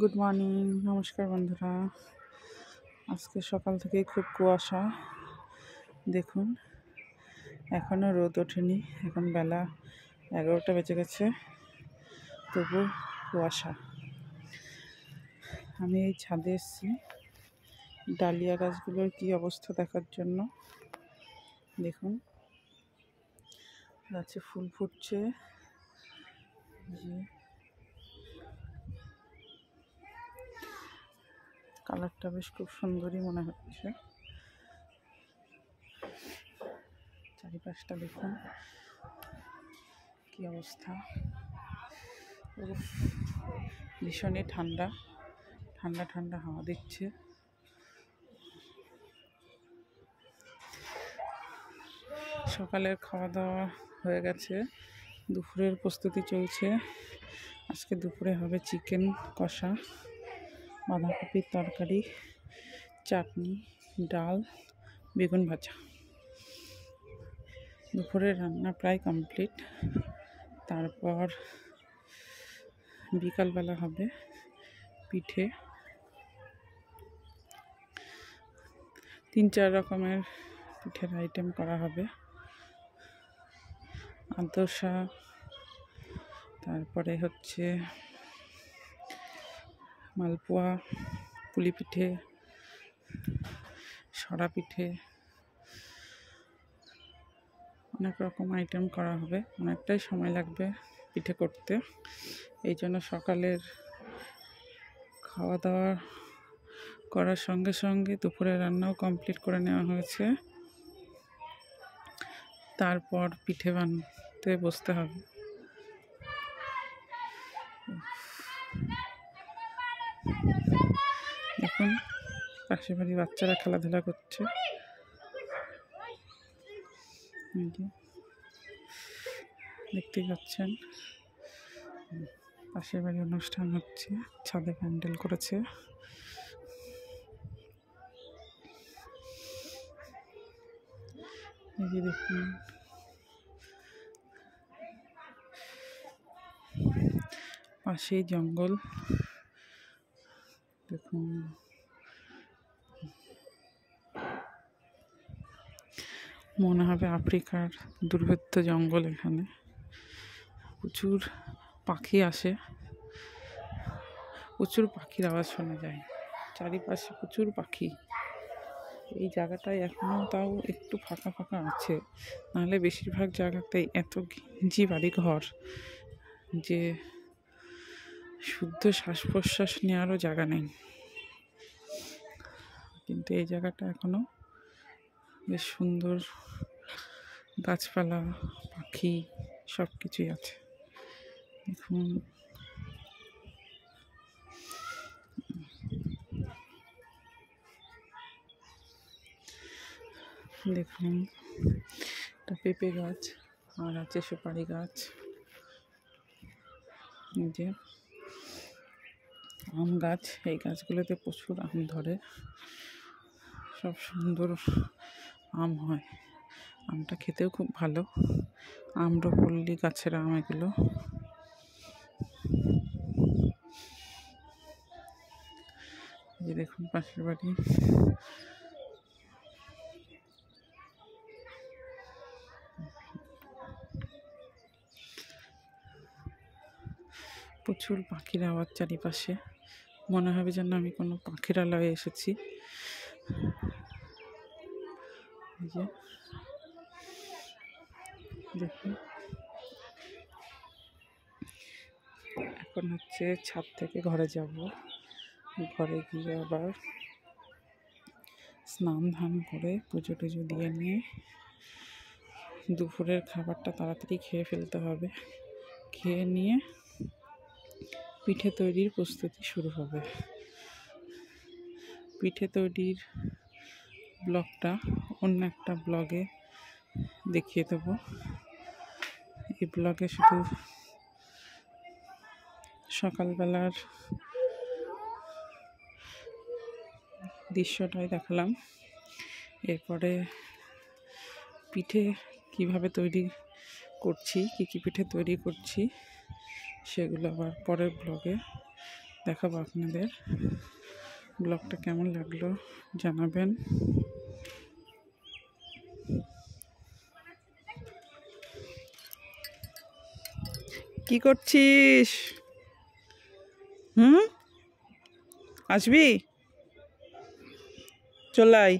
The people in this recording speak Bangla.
গুড মর্নিং নমস্কার বন্ধুরা। আজকে সকাল থেকেই খুব কুয়াশা। দেখুন এখনও রোদ ওঠেনি। এখন বেলা এগারোটা বেজে গেছে। তবু কুয়াশা। আমি এই ছাদে এসেছি। ডালিয়া গাছগুলোর কি অবস্থা দেখার জন্য। দেখুন, গাছে ফুল ফুটছে। যে কালারটা বেশ খুব সুন্দরই মনে হচ্ছে। চারিপাশটা দেখুন, কি অবস্থা। ভীষণই ঠান্ডা ঠান্ডা ঠান্ডা হাওয়া দিচ্ছে। সকালের খাওয়া দাওয়া হয়ে গেছে, দুপুরের প্রস্তুতি চলছে। আজকে দুপুরে হবে চিকেন কষা। বাঁধাকপির তরকারি, চাটনি, ডাল, বেগুন ভাজা। দুপুরের রান্না প্রায় কমপ্লিট। তারপর বিকালবেলা হবে পিঠে। তিন চার রকমের পিঠের আইটেম করা হবে। আদর্শা তারপরে হচ্ছে মালপোয়া পুলি পিঠে সরা পিঠে অনেক রকম আইটেম করা হবে। অনেকটাই সময় লাগবে পিঠে করতে। এই জন্য সকালের খাওয়া দাওয়া করার সঙ্গে সঙ্গে দুপুরে রান্নাও কমপ্লিট করে নেওয়া হয়েছে। তারপর পিঠে বানাতে বসতে হবে দেখুন পাশে বাড়ি বাচ্চারা খেলাধুলা করছে। দেখতেই পাচ্ছেন পাশের বাড়ি অনুষ্ঠান হচ্ছে, ছাদে প্যান্ডেল করেছে। এই দেখুন, পাশেই জঙ্গল। দেখুন। মনে হবে আফ্রিকার দুর্ভেদ্য জঙ্গল এখানে। প্রচুর পাখি আসে। প্রচুর পাখির আওয়াজ শোনা যায়। চারিপাশে প্রচুর পাখি। এই জায়গাটায় এখনও তাও একটু ফাঁকা ফাঁকা আছে। নাহলে বেশিরভাগ জায়গাতেই এত ঘিঞ্জি বাড়ি ঘর যে শুদ্ধ শ্বাস প্রশ্বাস নেওয়ারও জায়গা নেই। কিন্তু এই জায়গাটা এখনও বেশ সুন্দর গাছপালা, পাখি সব কিছুই আছে। দেখুন। দেখুন, একটা পেঁপে গাছ আর আছে সুপারি গাছ। যে আম গাছ, এই গাছগুলোতে প্রচুর আম ধরে। সব সুন্দর আম হয়। আমটা খেতেও খুব ভালো। আম্রপল্লী গাছের আম এগুলো। যে দেখুন পাশের বাড়ি। প্রচুর পাখির আওয়াজ চারিপাশে। মনে হবে যেন আমি কোনো পাখিরালয়ে এসেছি। যে। দেখুন এখন হচ্ছে ছাদ থেকে ঘরে যাব। ঘরে গিয়ে আবার স্নান ধান করে পুজো টুজো দিয়ে নিয়ে দুপুরের খাবারটা তাড়াতাড়ি খেয়ে ফেলতে হবে। খেয়ে নিয়ে পিঠে তৈরির প্রস্তুতি শুরু হবে। পিঠে তৈরির ব্লগটা অন্য একটা ব্লগে দেখিয়ে দেবো। এই ব্লগে শুধু সকালবেলার দৃশ্যটাই দেখালাম। এরপরে পিঠে কীভাবে তৈরি করছি, কী কী পিঠে তৈরি করছি, সেগুলো আবার পরের ব্লগে দেখাবো আপনাদের। ব্লগটা কেমন লাগল জানাবেন। কি করছিস? হুম? আসবি? চলাই